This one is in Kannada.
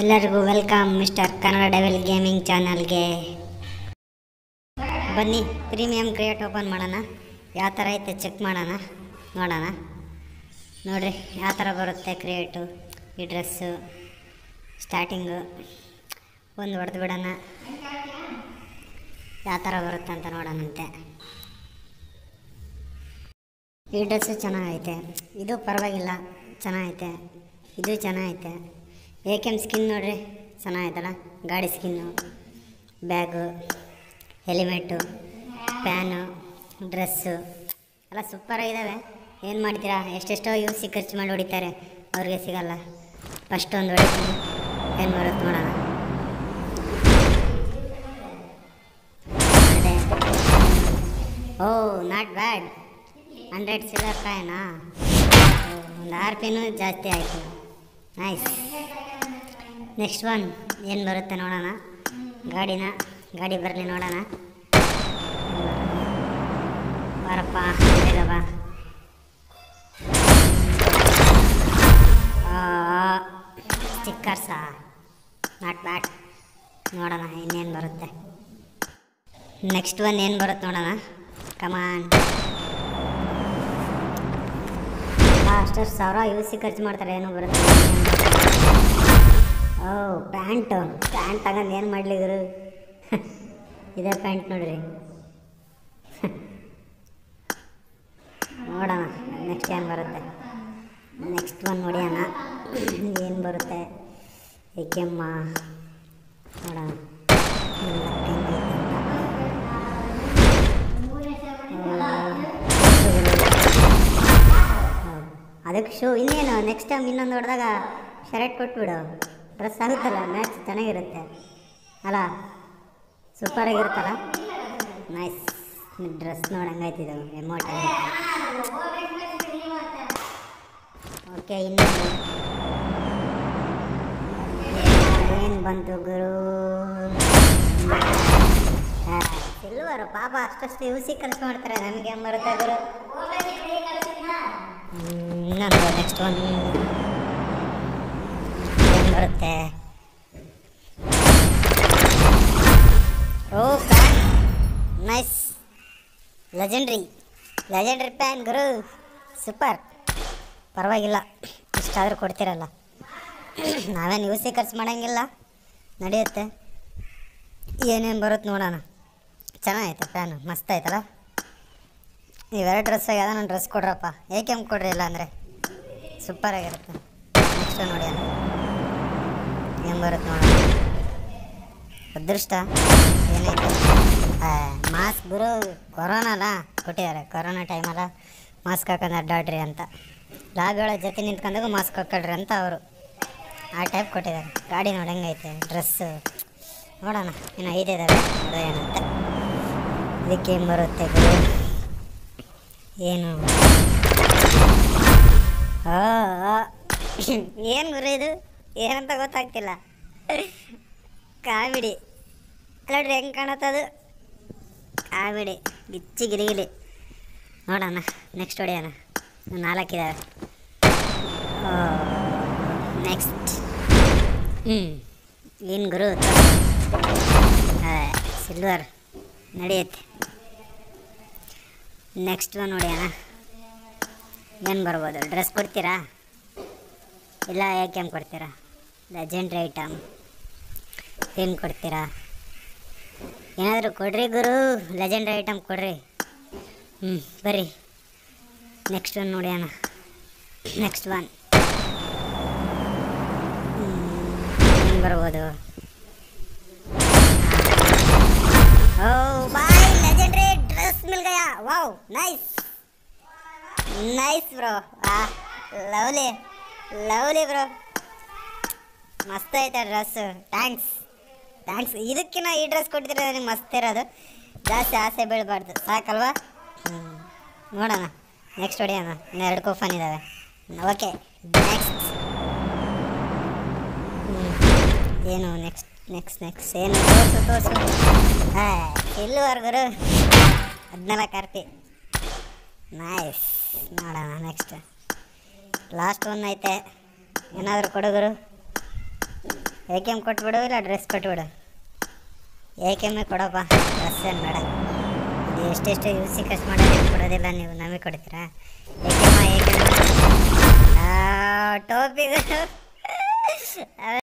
ಎಲ್ಲರಿಗೂ welcome mister Kannada devil gaming ಚಾನಲ್ಗೆ. ಬನ್ನಿ, ಪ್ರೀಮಿಯಂ ಕ್ರಿಯೇಟ್ ಓಪನ್ ಮಾಡೋಣ. ಯಾವ ಥರ ಐತೆ ಚೆಕ್ ಮಾಡೋಣ, ನೋಡೋಣ. ನೋಡಿರಿ, ಯಾವ ಥರ ಬರುತ್ತೆ ಕ್ರಿಯೇಟು, ಈ ಡ್ರೆಸ್ಸು, ಸ್ಟಾರ್ಟಿಂಗು. ಒಂದು ಹೊಡೆದು ಬಿಡೋಣ. ಯಾವ ಥರ ಬರುತ್ತೆ ಅಂತ ನೋಡೋಣಂತೆ. ಈ ಡ್ರೆಸ್ಸು ಚೆನ್ನಾಗೈತೆ. ಇದು ಪರವಾಗಿಲ್ಲ, ಚೆನ್ನಾಗೈತೆ. ಇದು ಚೆನ್ನಾಗೈತೆ. ಏಕೆಮ್ ಸ್ಕಿನ್ ನೋಡ್ರಿ. ಚೆನ್ನಾಗೈತಲ್ಲ. ಗಾಡಿ skin bag helmet pan dress ಎಲ್ಲ ಸೂಪರಾಗಿದ್ದಾವೆ ಏನು ಮಾಡ್ತೀರಾ? ಎಷ್ಟೆಷ್ಟೋ ಯೂಸಿ ಖರ್ಚು ಮಾಡಿ ಹೊಡಿತಾರೆ. ಅವ್ರಿಗೆ ಸಿಗಲ್ಲ. ಫಸ್ಟ್ ಒಂದು ಹೊಡಿತೀನಿ ಏನು ಬರುತ್ತೆ ನೋಡೋಣ. ಓ ನಾಟ್ ಬ್ಯಾಡ್ ಹಂಡ್ರೆಡ್ ಕಾಯಿನಾ ಒಂದು ಆರು ಪಿನೂ ಜಾಸ್ತಿ ಆಯಿತು. ನೈಸ್ ನೆಕ್ಸ್ಟ್ ಒನ್ ಏನು ಬರುತ್ತೆ ನೋಡೋಣ. ಗಾಡಿನ, ಗಾಡಿ ಬರಲಿ ನೋಡೋಣ. ಬಾರಪ್ಪ ಬೇಗ ಬಾ ಸ್ಟಿಕ್ಕರ್ಸಾ ನಾಟ್ ಬ್ಯಾಟ್ ನೋಡೋಣ, ಇನ್ನೇನು ಬರುತ್ತೆ. ನೆಕ್ಸ್ಟ್ ಒನ್ ಏನು ಬರುತ್ತೆ ನೋಡೋಣ. ಕಮಾನ್ ಅಷ್ಟು ಸಾವಿರ ಯೂಸಿ ಖರ್ಚು ಮಾಡ್ತಾರೆ, ಏನು ಬರುತ್ತೆ. ಪ್ಯಾಂಟು. ಪ್ಯಾಂಟ್ ತಗೊಂಡು ಏನು ಮಾಡಲಿದ್ರು ಇದೇ ಪ್ಯಾಂಟ್ ನೋಡ್ರಿ. ನೋಡೋಣ ನೆಕ್ಸ್ಟ್ ಏನು ಬರುತ್ತೆ. ನೆಕ್ಸ್ಟ್ ಒನ್ ಅಣ್ಣ ಏನು ಬರುತ್ತೆ? ಏಕೆಮ್ಮ ನೋಡೋಣ. ಅದಕ್ಕೆ ಶೂ ಇನ್ನೇನು? ನೆಕ್ಸ್ಟ್ ಟೈಮ್ ಇನ್ನೊಂದು ಹೊಡೆದಾಗ ಶರ್ಟ್ ಕೊಟ್ಬಿಡು. ಡ್ರೆಸ್ ಆಗುತ್ತಲ್ಲ ಮ್ಯಾಚ್ ಚೆನ್ನಾಗಿರುತ್ತೆ. ಅಲ್ಲ ಸೂಪರಾಗಿರುತ್ತಲ್ಲ ನೈಸ್ ಡ್ರೆಸ್ ನೋಡಂಗಾಯ್ತಿದ್ದು ಎಮೋಟ್ ಓಕೆ ಇನ್ನೊಂದು ಏನು ಬಂತು ಗುರು? ಸಿಲ್ವರು, ಪಾಪ ಅಷ್ಟಷ್ಟು ಯೂಸಿ ಖರ್ಚು ಮಾಡ್ತಾರೆ. ನನಗೆ ಬರುತ್ತೆ ಗುರು? ಇನ್ನೊಂದು ನೆಕ್ಸ್ಟ್ ಏನು ಬರುತ್ತೆ ಓ pan nice legendary legendary pan ಗುರು ಸೂಪರ್ ಪರವಾಗಿಲ್ಲ. ಇಷ್ಟಾದರೂ ಕೊಡ್ತಿರಲ್ಲ. ನಾವೇನು ಯೂಸೇ ಖರ್ಚು ಮಾಡೋಂಗಿಲ್ಲ. ನಡೆಯುತ್ತೆ. ಏನೇನು ಬರುತ್ತೆ ನೋಡೋಣ. ಚೆನ್ನಾಗೈತೆ ಪ್ಯಾನು ಮಸ್ತ್ ಆಯ್ತಲ್ಲ ಇವೆರಡು ಡ್ರೆಸ್ ಯಾವ್ದಾನ ಡ್ರೆಸ್ ಕೊಡ್ರಪ್ಪ. ಏಕೆ ಕೊಡ್ರಿ ಇಲ್ಲ ಅಂದರೆ? ಸೂಪರಾಗಿರುತ್ತೆ ನೆಕ್ಸ್ಟ್ ನೋಡಿ ಏನು ಬರುತ್ತೆ ನೋಡೋಣ ಅದೃಷ್ಟ ಏನೈತೆ? ಮಾಸ್ಕ್ ಗುರು ಕೊರೋನಲ್ಲ ಕೊಟ್ಟಿದ್ದಾರೆ. ಕೊರೋನಾ ಟೈಮಲ್ಲ ಮಾಸ್ಕ್ ಹಾಕೊಂಡು ಅಡ್ಡಾಡ್ರಿ ಅಂತ. ಲಾಗಳ ಜೊತೆ ನಿಂತ್ಕೊಂಡಾಗ ಮಾಸ್ಕ್ ಹಾಕೊಳ್ರಿ ಅಂತ ಅವರು. ಆ ಟೈಪ್ ಕೊಟ್ಟಿದ್ದಾರೆ. ಗಾಡಿ ನೋಡಿ ಹೆಂಗೈತೆ? ಡ್ರೆಸ್ಸು ನೋಡೋಣ. ಇನ್ನು ಐದಿದ್ದಾರೆ ಏನಂತ ಇದಕ್ಕೆ ಏನು ಬರುತ್ತೆ ಗುರು? ಏನು? ಏನು ಗುರು ಇದು? ಏನಂತ ಗೊತ್ತಾಗ್ತಿಲ್ಲ. ಕಾಮಿಡಿ. ನೋಡ್ರಿ ಹೆಂಗೆ ಕಾಣತ್ತದು ಕಾಮಿಡಿ. ಬಿಚ್ಚಿ ಗಿರಿಗಿಲಿ ನೋಡೋಣ ನೆಕ್ಸ್ಟ್ ಹೊಡೆಯೋಣ. ನಾಲ್ಕಿದಾವೆ ನೆಕ್ಸ್ಟ್ ಹ್ಞೂ ಏನು ಗುರು. ಸಿಲ್ವರ್ ನಡೆಯುತ್ತೆ. ನೆಕ್ಸ್ಟ್ ಒನ್ ನೋಡ್ಯಾಣ ಏನು ಬರ್ಬೋದು? ಡ್ರೆಸ್ ಕೊಡ್ತೀರಾ? ಇಲ್ಲ ಯಾಕೆ ಕೊಡ್ತೀರಾ? ಲೆಜೆಂಡ್ರಿ ಐಟಮ್ ಏನು ಕೊಡ್ತೀರಾ? ಏನಾದರೂ ಕೊಡ್ರಿ ಗುರು ಲೆಜೆಂಡ್ರಿ ಐಟಮ್ ಕೊಡ್ರಿ. ಹ್ಞೂ ಬರ್ರಿ. ನೆಕ್ಸ್ಟ್ ಒನ್ ಅಣ್ಣ. ನೆಕ್ಸ್ಟ್ ಒನ್ ಹ್ಞೂ ಬರ್ಬೋದು? ಓ, ಬಾಯ್ ಲೆಜೆಂಡ್ರಿ ಡ್ರೆಸ್ ಮಿಲ್ ವಾವ್ ನೈಸ್ ನೈಸ್ ಬ್ರೋ ಆ ಲವ್ಲಿ ಲವ್ಲಿ ಬ್ರೋ ಮಸ್ತ್ ಐತೆ ಡ್ರೆಸ್ ಥ್ಯಾಂಕ್ಸ್ ಥ್ಯಾಂಕ್ಸ್ ಇದಕ್ಕಿಂತ ಈ ಡ್ರೆಸ್ ಕೊಟ್ಟಿದ್ರೆ ನನಗೆ ಮಸ್ತ್ ಇರೋದು. ಜಾಸ್ತಿ ಆಸೆ ಬೀಳಬಾರ್ದು. ಸಾಕಲ್ವಾ? ಹ್ಞೂ ನೋಡೋಣ. ನೆಕ್ಸ್ಟ್ ಹೊಡಿಯೋಣ ಎರಡು ಕೂಫನ್ ಇದ್ದಾವೆ ಓಕೆ ನೆಕ್ಸ್ಟ್ ಏನು ನೆಕ್ಸ್ಟ್ ನೆಕ್ಸ್ಟ್ ನೆಕ್ಸ್ಟ್ ಏನು ತೋರಿಸು ತೋರಿಸು. ಹಾಂ ಸಿಲ್ವರ್ ಗುರು. ಹದಿನಾಲ್ಕು ಕಾರ್ತಿ ಪಿ. ನೈಸ್ ನೋಡೋಣ ನೆಕ್ಸ್ಟ್ ಲಾಸ್ಟ್ ಒನ್ ಐತೆ ಏನಾದರೂ ಕೊಡು ಗುರು ಎ ಕೆ ಎಂ ಕೊಟ್ಬಿಡು ಇಲ್ಲ ಡ್ರೆಸ್ ಕೊಟ್ಬಿಡು ಎ ಕೆ ಎಮ್ಮೆ ಕೊಡಪ್ಪ ಡ್ರೆಸ್ ಏನು ಬೇಡ ಇದು ಎಷ್ಟೆಷ್ಟು ಯು ಸಿ ಖರ್ಚು ಮಾಡೋದು ಕೊಡೋದಿಲ್ಲ ನೀವು ನಮಗೆ ಕೊಡ್ತೀರಾ A K M A K